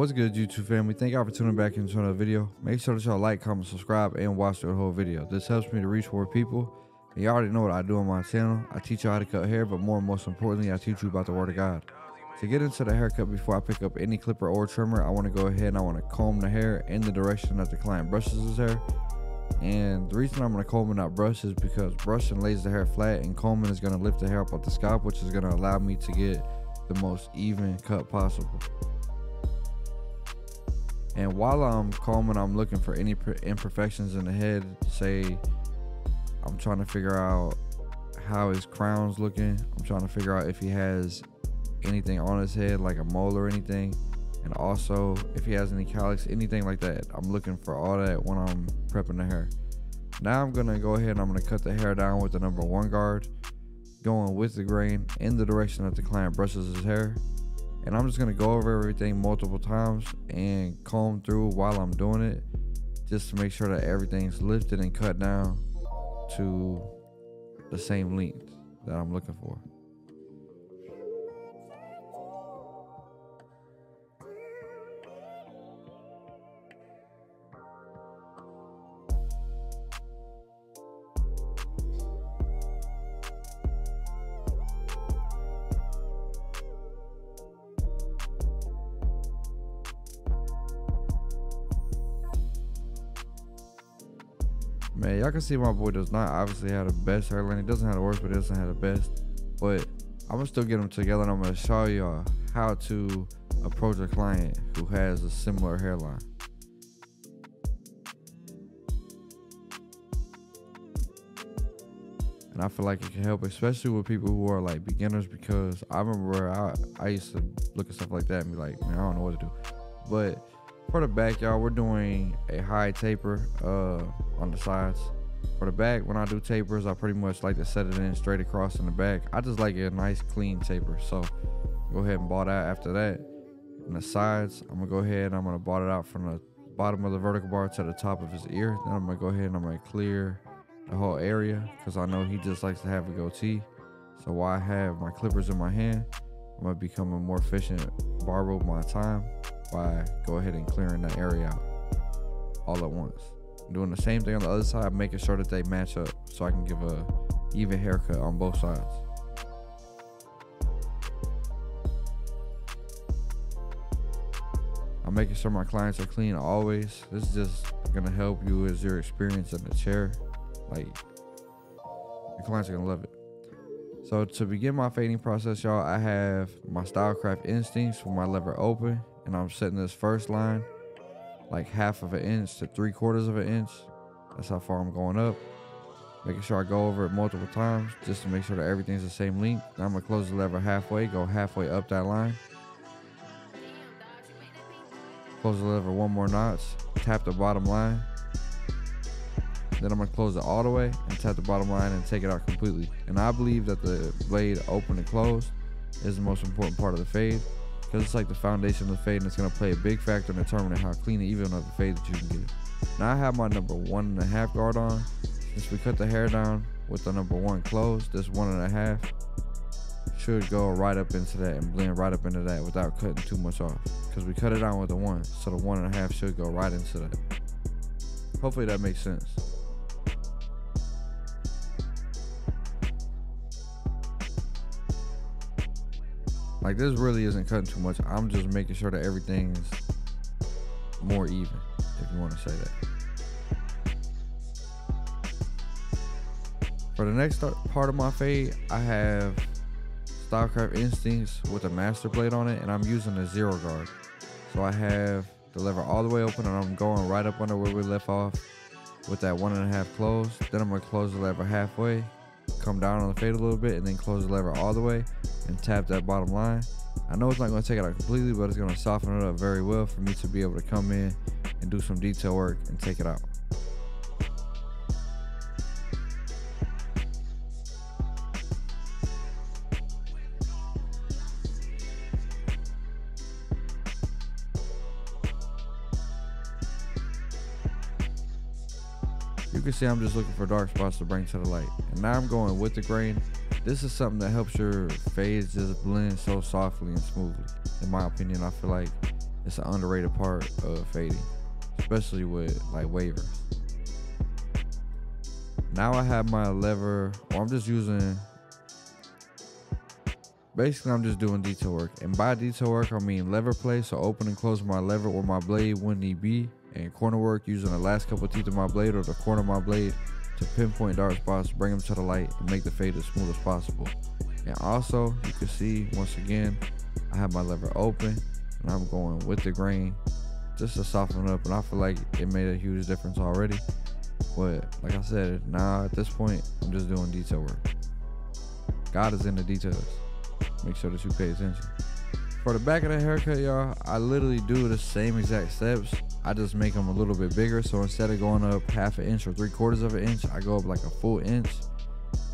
What's good, YouTube family? Thank y'all for tuning back into another video. Make sure that y'all like, comment, subscribe, and watch the whole video. This helps me to reach more people. And y'all already know what I do on my channel. I teach you how to cut hair, but more and most importantly, I teach you about the Word of God. To get into the haircut before I pick up any clipper or trimmer, I want to go ahead and I want to comb the hair in the direction that the client brushes his hair. And the reason I'm going to comb and not brush is because brushing lays the hair flat and combing is going to lift the hair up off the scalp, which is going to allow me to get the most even cut possible. And while I'm combing, I'm looking for any imperfections in the head. Say, I'm trying to figure out how his crown's looking. I'm trying to figure out if he has anything on his head, like a mole or anything. And also, if he has any cowlicks, anything like that. I'm looking for all that when I'm prepping the hair. Now I'm gonna go ahead and I'm gonna cut the hair down with the number one guard, going with the grain in the direction that the client brushes his hair and I'm just gonna go over everything multiple times and comb through while I'm doing it just to make sure that everything's lifted and cut down to the same length that I'm looking for. Man, y'all can see my boy does not obviously have the best hairline. He doesn't have the worst, but he doesn't have the best. But I'm gonna still get them together and I'm gonna show y'all how to approach a client who has a similar hairline. And I feel like it can help, especially with people who are like beginners, because I remember I, I used to look at stuff like that and be like, man, I don't know what to do. But for the back, y'all, we're doing a high taper uh, on the sides. For the back, when I do tapers, I pretty much like to set it in straight across in the back. I just like a nice clean taper. So go ahead and ball that after that. On the sides, I'm gonna go ahead and I'm gonna ball it out from the bottom of the vertical bar to the top of his ear. Then I'm gonna go ahead and I'm gonna clear the whole area because I know he just likes to have a goatee. So while I have my clippers in my hand, I'm gonna become a more efficient barber with my time by go ahead and clearing that area out all at once. Doing the same thing on the other side, making sure that they match up so I can give a even haircut on both sides. I'm making sure my clients are clean always. This is just gonna help you as your experience in the chair. Like your clients are gonna love it. So to begin my fading process, y'all, I have my Stylecraft Instincts with my lever open and I'm setting this first line like half of an inch to three quarters of an inch. That's how far I'm going up. Making sure I go over it multiple times just to make sure that everything's the same length. Now I'm gonna close the lever halfway, go halfway up that line. Close the lever one more notch, tap the bottom line. Then I'm gonna close it all the way and tap the bottom line and take it out completely. And I believe that the blade open and close is the most important part of the fade because it's like the foundation of the fade and it's going to play a big factor in determining how clean and even of the fade that you can get. Now I have my number one and a half guard on. Since we cut the hair down with the number one closed, this one and a half should go right up into that and blend right up into that without cutting too much off. Because we cut it down with the one, so the one and a half should go right into that. Hopefully that makes sense. Like this really isn't cutting too much. I'm just making sure that everything's more even, if you want to say that. For the next part of my fade, I have Stylecraft Instincts with a master blade on it, and I'm using a zero guard. So I have the lever all the way open, and I'm going right up under where we left off with that one and a half closed. Then I'm gonna close the lever halfway, come down on the fade a little bit, and then close the lever all the way, and tap that bottom line. I know it's not going to take it out completely, but it's going to soften it up very well for me to be able to come in and do some detail work and take it out. You can see I'm just looking for dark spots to bring to the light. And now I'm going with the grain this is something that helps your fades just blend so softly and smoothly. In my opinion, I feel like it's an underrated part of fading, especially with like wavers. Now I have my lever, or I'm just using. Basically, I'm just doing detail work, and by detail work, I mean lever play. So open and close my lever or my blade when need be, and corner work using the last couple teeth of my blade or the corner of my blade to pinpoint dark spots, bring them to the light, and make the fade as smooth as possible. And also, you can see once again, I have my lever open and I'm going with the grain just to soften up. And I feel like it made a huge difference already. But like I said, now at this point, I'm just doing detail work. God is in the details. Make sure that you pay attention. For the back of the haircut, y'all, I literally do the same exact steps. I just make them a little bit bigger. So instead of going up half an inch or three quarters of an inch, I go up like a full inch.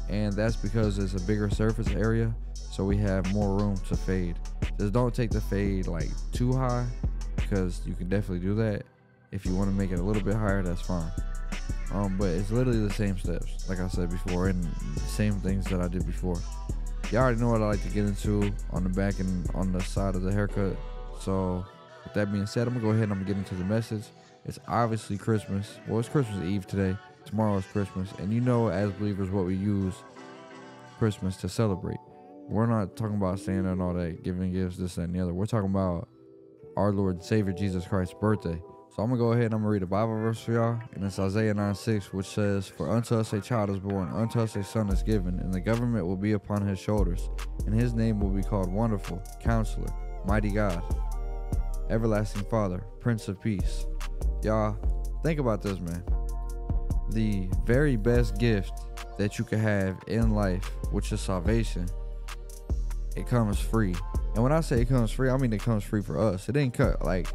And that's because it's a bigger surface area. So we have more room to fade. Just don't take the fade like too high because you can definitely do that. If you want to make it a little bit higher, that's fine. Um, but it's literally the same steps, like I said before, and same things that I did before. Y'all already know what I like to get into on the back and on the side of the haircut. So, with that being said, I'm gonna go ahead and I'm gonna get into the message. It's obviously Christmas. Well, it's Christmas Eve today. Tomorrow is Christmas, and you know, as believers, what we use Christmas to celebrate. We're not talking about Santa and all that, giving gifts, this, and the other. We're talking about our Lord and Savior Jesus Christ's birthday. So I'm gonna go ahead and I'm gonna read a Bible verse for y'all, and it's Isaiah 9 6, which says, For unto us a child is born, unto us a son is given, and the government will be upon his shoulders, and his name will be called Wonderful, Counselor, Mighty God, Everlasting Father, Prince of Peace. Y'all, think about this, man. The very best gift that you could have in life, which is salvation, it comes free. And when I say it comes free, I mean it comes free for us. It didn't cut like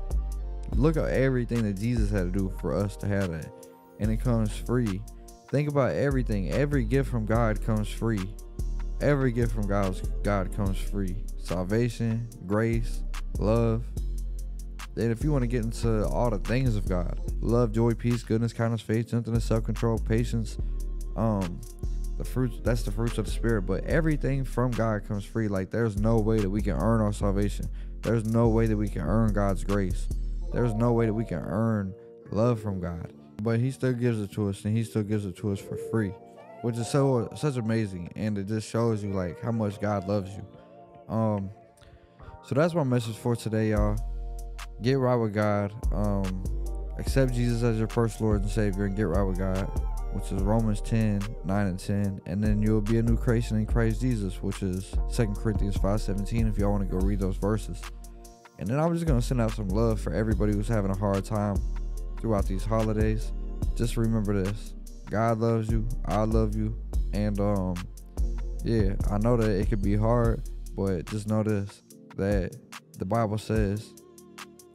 look at everything that Jesus had to do for us to have that. And it comes free. Think about everything. Every gift from God comes free. Every gift from God, God comes free. Salvation, grace, love. And if you want to get into all the things of God, love, joy, peace, goodness, kindness, faith, gentleness, self-control, patience, um, the fruits that's the fruits of the spirit but everything from god comes free like there's no way that we can earn our salvation there's no way that we can earn god's grace there's no way that we can earn love from god. But he still gives it to us and he still gives it to us for free which is so such amazing. And it just shows you like how much god loves you. Um so that's my message for today y'all. Get right with god. Um accept jesus as your first lord and savior and get right with god which is Romans 10, 9 and 10. And then you'll be a new creation in Christ Jesus, which is 2 Corinthians 5, 17, if y'all want to go read those verses. And then I'm just going to send out some love for everybody who's having a hard time throughout these holidays. Just remember this God loves you, I love you, and um, yeah, I know that it could be hard, but just know this that the Bible says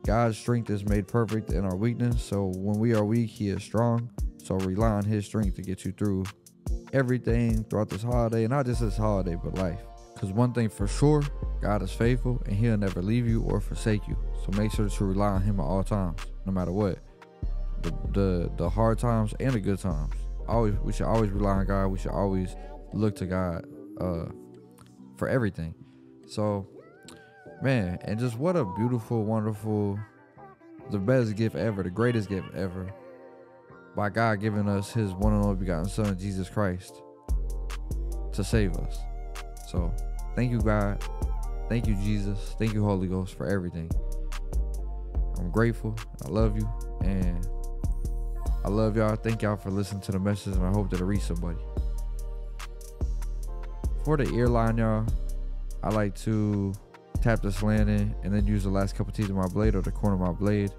God's strength is made perfect in our weakness. So when we are weak, He is strong. So rely on his strength to get you through everything throughout this holiday, not just this holiday, but life. Because one thing for sure, God is faithful and he'll never leave you or forsake you. So make sure to rely on him at all times, no matter what. The the, the hard times and the good times. Always we should always rely on God. We should always look to God uh, for everything. So man, and just what a beautiful, wonderful, the best gift ever, the greatest gift ever by God giving us his one and only begotten son, Jesus Christ, to save us. So thank you, God. Thank you, Jesus. Thank you, Holy Ghost, for everything. I'm grateful. I love you. And I love y'all. Thank y'all for listening to the message. And I hope that it reach somebody. For the earline, y'all, I like to tap this slant in and then use the last couple teeth of my blade or the corner of my blade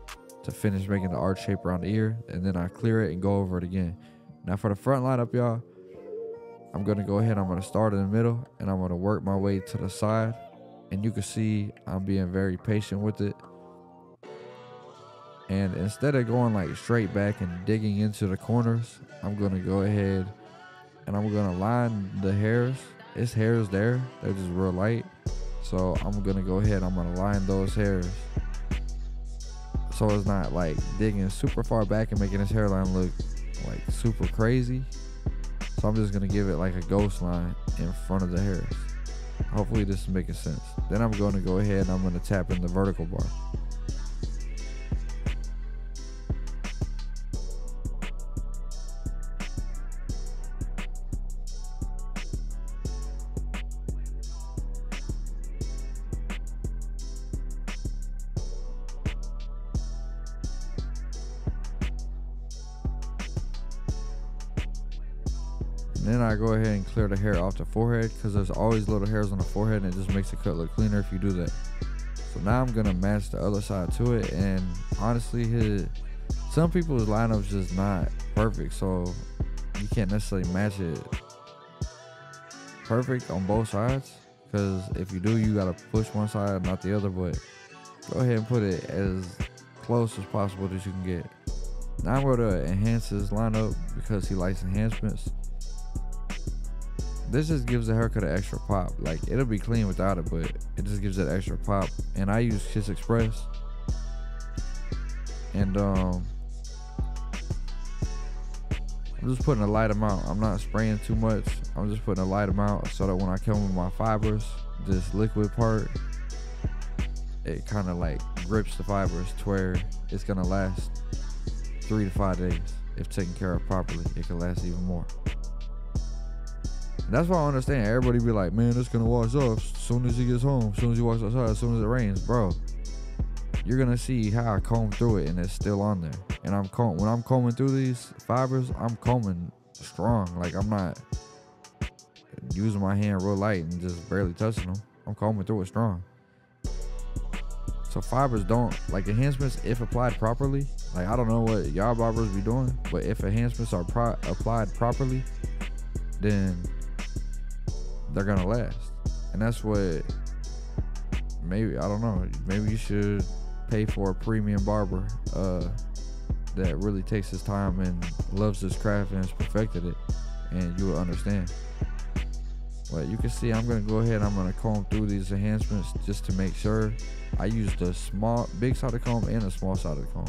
to finish making the arch shape around the ear and then I clear it and go over it again. Now for the front line up y'all, I'm gonna go ahead, I'm gonna start in the middle and I'm gonna work my way to the side. And you can see I'm being very patient with it. And instead of going like straight back and digging into the corners, I'm gonna go ahead and I'm gonna line the hairs. It's hairs there, they're just real light. So I'm gonna go ahead, I'm gonna line those hairs so it's not like digging super far back and making his hairline look like super crazy. So I'm just gonna give it like a ghost line in front of the hairs. Hopefully this is making sense. Then I'm gonna go ahead and I'm gonna tap in the vertical bar. Then I go ahead and clear the hair off the forehead because there's always little hairs on the forehead and it just makes the cut look cleaner if you do that. So now I'm gonna match the other side to it and honestly his some people's lineup's just not perfect so you can't necessarily match it perfect on both sides because if you do you gotta push one side not the other but go ahead and put it as close as possible that you can get. Now I'm going to enhance his lineup because he likes enhancements. This just gives the haircut an extra pop. Like it'll be clean without it, but it just gives it extra pop. And I use Kiss Express. And um I'm just putting a light amount. I'm not spraying too much. I'm just putting a light amount so that when I come with my fibers, this liquid part, it kind of like grips the fibers to where it's gonna last three to five days. If taken care of properly, it can last even more. That's why I understand. Everybody be like, man, it's gonna wash off as soon as he gets home, as soon as he walks outside, as soon as it rains, bro. You're gonna see how I comb through it and it's still on there. And I'm comb when I'm combing through these fibers, I'm combing strong. Like I'm not using my hand real light and just barely touching them. I'm combing through it strong. So fibers don't like enhancements if applied properly. Like I don't know what y'all barbers be doing, but if enhancements are pro- applied properly, then they're gonna last. And that's what maybe I don't know. Maybe you should pay for a premium barber uh, that really takes his time and loves his craft and has perfected it, and you will understand. But you can see I'm gonna go ahead. I'm gonna comb through these enhancements just to make sure. I use the small, big side of the comb and a small side of the comb,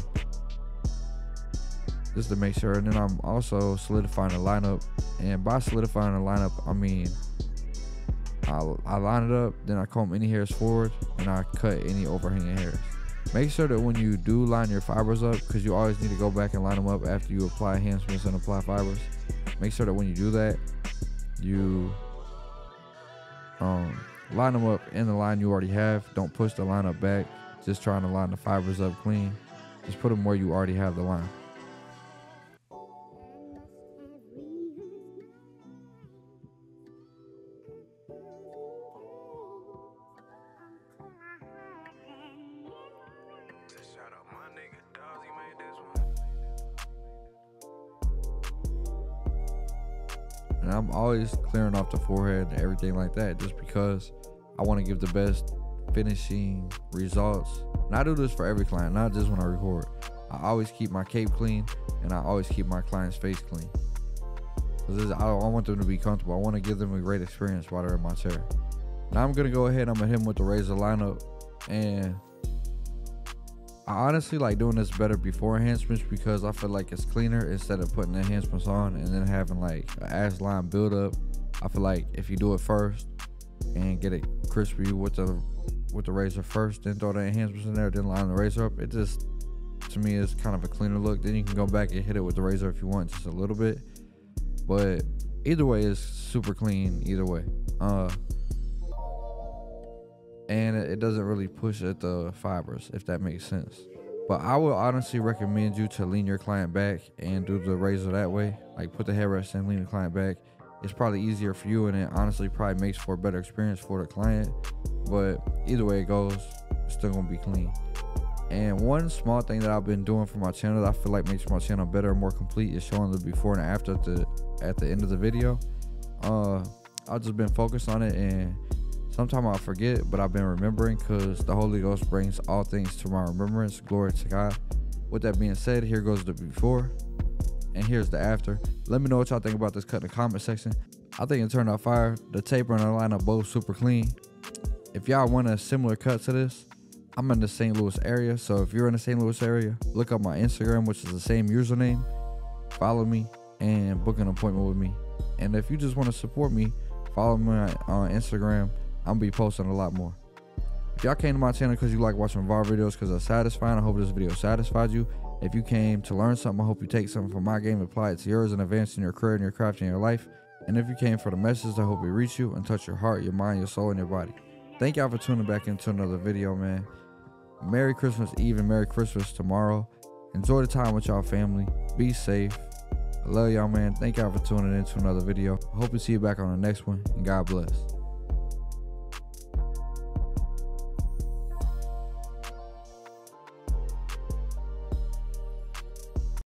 just to make sure. And then I'm also solidifying the lineup. And by solidifying the lineup, I mean I, I line it up, then I comb any hairs forward, and I cut any overhanging hairs. Make sure that when you do line your fibers up, because you always need to go back and line them up after you apply hand enhancements and apply fibers. Make sure that when you do that, you um, line them up in the line you already have. Don't push the line up back. Just trying to line the fibers up clean. Just put them where you already have the line. Always clearing off the forehead and everything like that just because I want to give the best finishing results. And I do this for every client, not just when I record. I always keep my cape clean and I always keep my client's face clean. Because I, I want them to be comfortable. I want to give them a great experience while they're in my chair. Now I'm gonna go ahead. I'm gonna hit him with the razor lineup, and I honestly like doing this better before enhancements because I feel like it's cleaner instead of putting the enhancements on and then having like an ash line build up. I feel like if you do it first and get it crispy with the with the razor first, then throw the enhancements in there, then line the razor up, it just to me is kind of a cleaner look. Then you can go back and hit it with the razor if you want just a little bit. But either way it's super clean either way. Uh and it doesn't really push at the fibers if that makes sense. But i would honestly recommend you to lean your client back and do the razor that way. Like put the headrest and lean the client back. It's probably easier for you and it honestly probably makes for a better experience for the client. But either way it goes it's still gonna be clean. And one small thing that i've been doing for my channel that i feel like makes my channel better and more complete is showing the before and after at the at the end of the video. Uh i've just been focused on it and Sometimes I forget, but I've been remembering because the Holy Ghost brings all things to my remembrance. Glory to God. With that being said, here goes the before and here's the after. Let me know what y'all think about this cut in the comment section. I think it turned out fire. The taper and the line are both super clean. If y'all want a similar cut to this, I'm in the St. Louis area. So if you're in the St. Louis area, look up my Instagram, which is the same username. Follow me and book an appointment with me. And if you just want to support me, follow me on Instagram I'm gonna be posting a lot more. If y'all came to my channel because you like watching VAR videos because they're satisfying, I hope this video satisfied you. If you came to learn something, I hope you take something from my game, apply it to yours, and advance in your career and your craft and your life. And if you came for the message, I hope it reach you and touch your heart, your mind, your soul, and your body. Thank y'all for tuning back into another video, man. Merry Christmas Eve and Merry Christmas tomorrow. Enjoy the time with y'all family. Be safe. I love y'all, man. Thank y'all for tuning in to another video. I hope to see you back on the next one, and God bless.